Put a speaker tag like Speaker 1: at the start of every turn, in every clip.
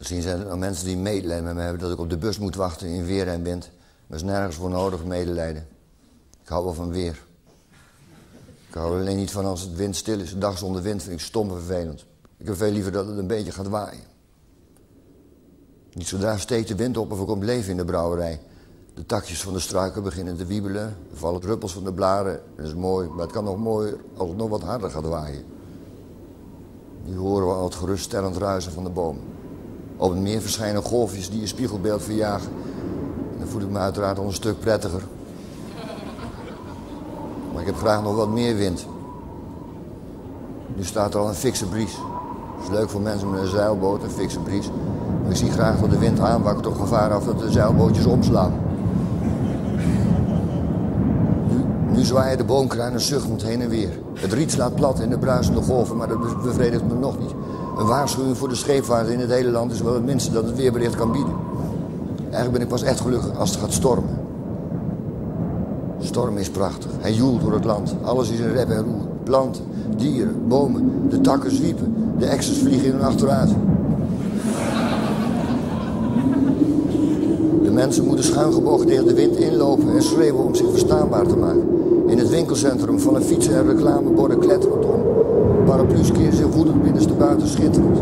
Speaker 1: Misschien zijn er nog mensen die medelijden met me hebben dat ik op de bus moet wachten in weer en wind. Maar is nergens voor nodig medelijden. Ik hou wel van weer. Ik hou alleen niet van als het wind stil is. Een dag zonder wind vind ik stom en vervelend. Ik heb veel liever dat het een beetje gaat waaien. Niet zodra steekt de wind op of er komt leven in de brouwerij. De takjes van de struiken beginnen te wiebelen. Er vallen druppels van de blaren. Dat is mooi, maar het kan nog mooier als het nog wat harder gaat waaien. Nu horen we al het geruststellend ruisen van de bomen. Op het meer verschijnen golfjes die je spiegelbeeld verjagen. En dan voel ik me uiteraard al een stuk prettiger. Maar ik heb graag nog wat meer wind. Nu staat er al een fikse bries. Het is leuk voor mensen met een zeilboot, een fikse bries. Maar ik zie graag dat de wind aanwakkert op gevaar af dat de zeilbootjes omslaan. Nu, nu zwaaien de boomkruinen zuchtend heen en weer. Het riet slaat plat in de bruisende golven, maar dat bevredigt me nog niet. Een waarschuwing voor de scheepvaart in het hele land is wel het minste dat het weerbericht kan bieden. Eigenlijk ben ik pas echt gelukkig als het gaat stormen. Storm is prachtig. Hij joelt door het land. Alles is in rep en roer. Planten, dieren, bomen. De takken zwiepen. De exes vliegen in hun achteruit. De mensen moeten schuingebogen tegen de wind inlopen en schreeuwen om zich verstaanbaar te maken. In het winkelcentrum vallen fietsen en reclameborden kletterend om. Paraplu's keren zich woedend binnenste buiten schitterend.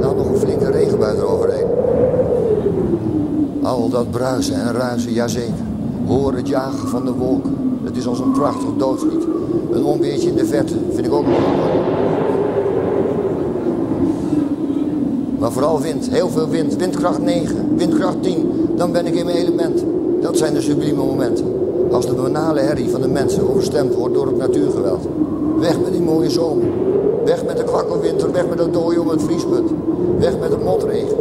Speaker 1: Laat nog een flinke regenbui eroverheen. Al dat bruisen en ruisen, jazeker. Hoor het jagen van de wolken. Het is als een prachtig doodslied. Een onweertje in de verte vind ik ook nog mooi. Maar vooral wind, heel veel wind. Windkracht 9, windkracht 10. Dan ben ik in mijn element. Dat zijn de sublieme momenten. Als de banale herrie van de mensen overstemd wordt door het natuurgeweld. Weg met die mooie zomer. Weg met de kwakkelwinter, weg met het dooi om het vriespunt. Weg met de motregen.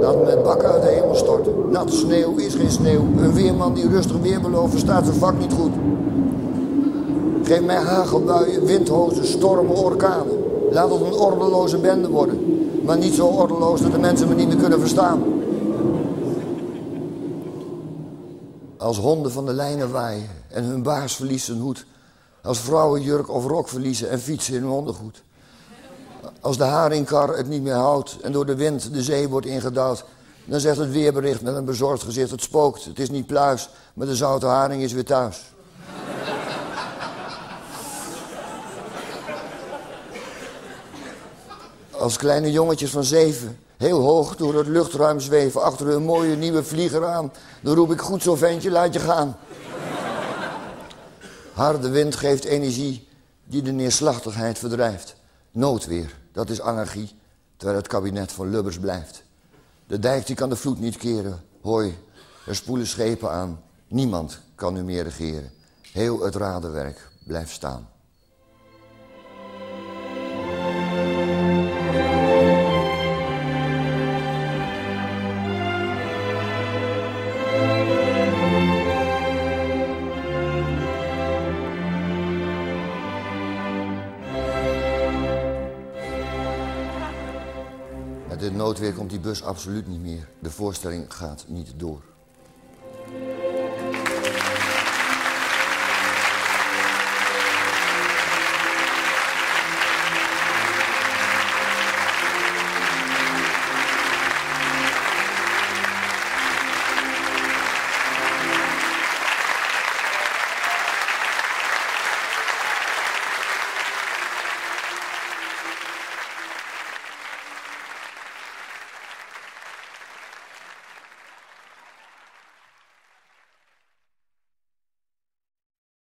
Speaker 1: Me met bakken uit de hemel storten. Natte sneeuw is geen sneeuw. Een weerman die rustig weer belooft, verstaat zijn vak niet goed. Geef mij hagelbuien, windhozen, stormen, orkanen. Laat het een ordeloze bende worden. Maar niet zo ordeloos dat de mensen me niet meer kunnen verstaan. Als honden van de lijnen waaien en hun baas verliest zijn hoed. Als vrouwen jurk of rok verliezen en fietsen in hun hondengoed. Als de haringkar het niet meer houdt en door de wind de zee wordt ingedouwd. Dan zegt het weerbericht met een bezorgd gezicht, het spookt, het is niet pluis, maar de zoute haring is weer thuis. Als kleine jongetjes van zeven heel hoog door het luchtruim zweven achter hun mooie nieuwe vlieger aan, dan roep ik goed zo ventje, laat je gaan. Harde wind geeft energie die de neerslachtigheid verdrijft. Noodweer, dat is anarchie, terwijl het kabinet van Lubbers blijft. De dijk die kan de vloed niet keren. Hoi, er spoelen schepen aan. Niemand kan nu meer regeren. Heel het radenwerk blijft staan. Dit noodweer komt die bus absoluut niet meer. De voorstelling gaat niet door.